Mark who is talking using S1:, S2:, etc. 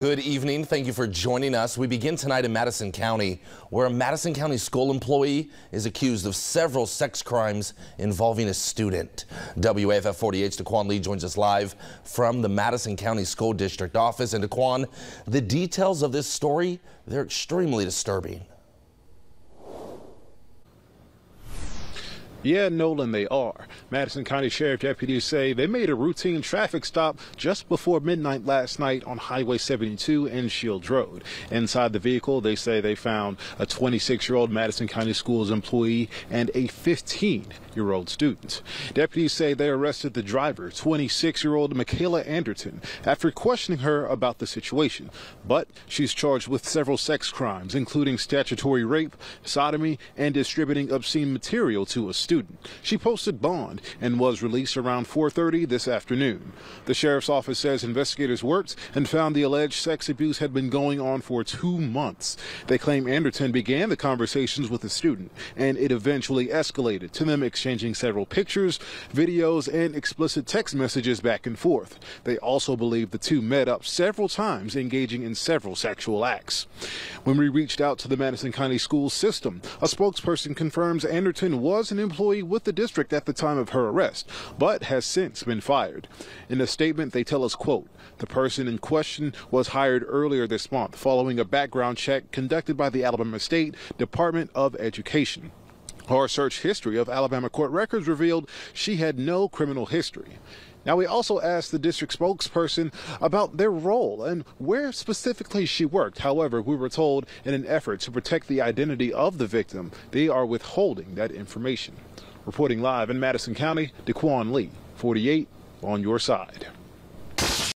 S1: Good evening. Thank you for joining us. We begin tonight in Madison County, where a Madison County school employee is accused of several sex crimes involving a student. WAFF 48's Daquan Lee joins us live from the Madison County School District office. And Daquan, the details of this story, they're extremely disturbing.
S2: Yeah, Nolan, they are. Madison County Sheriff deputies say they made a routine traffic stop just before midnight last night on Highway 72 and Shields Road. Inside the vehicle, they say they found a 26 year old Madison County Schools employee and a 15 year old student. Deputies say they arrested the driver, 26 year old Makayla Anderton, after questioning her about the situation. But she's charged with several sex crimes, including statutory rape, sodomy, and distributing obscene material to a student. She posted bond and was released around 4:30 this afternoon. The sheriff's office says investigators worked and found the alleged sex abuse had been going on for 2 months. They claim Anderton began the conversations with the student and it eventually escalated to them exchanging several pictures, videos, and explicit text messages back and forth. They also believe the two met up several times engaging in several sexual acts. When we reached out to the Madison County school system, a spokesperson confirms Anderton was an employee with the district at the time of her arrest, but has since been fired. In a statement, they tell us, quote, the person in question was hired earlier this month following a background check conducted by the Alabama State Department of Education. Our search history of Alabama court records revealed she had no criminal history. Now, we also asked the district spokesperson about their role and where specifically she worked. However, we were told in an effort to protect the identity of the victim, they are withholding that information. Reporting live in Madison County, Daquan Lee, 48 on your side.